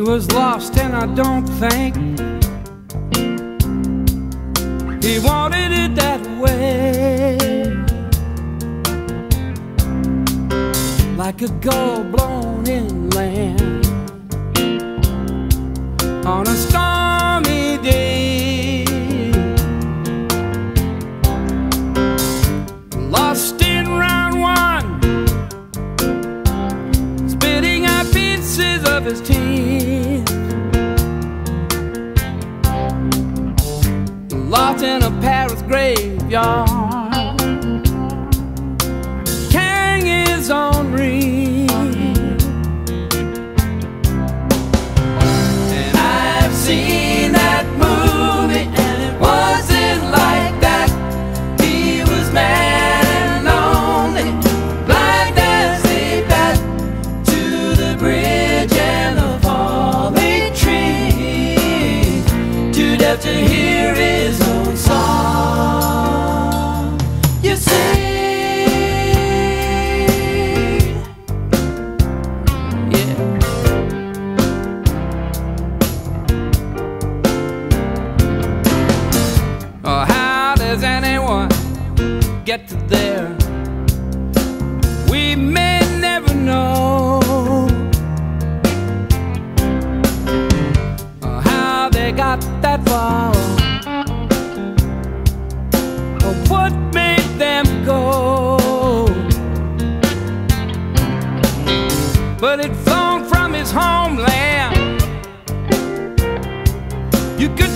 was lost, and I don't think he wanted it that way. Like a gull blown inland on a stormy day. Lost in round one, spitting out pieces of his teeth. In a Paris graveyard, get to there? We may never know how they got that far or what made them go. But it flown from his homeland. You could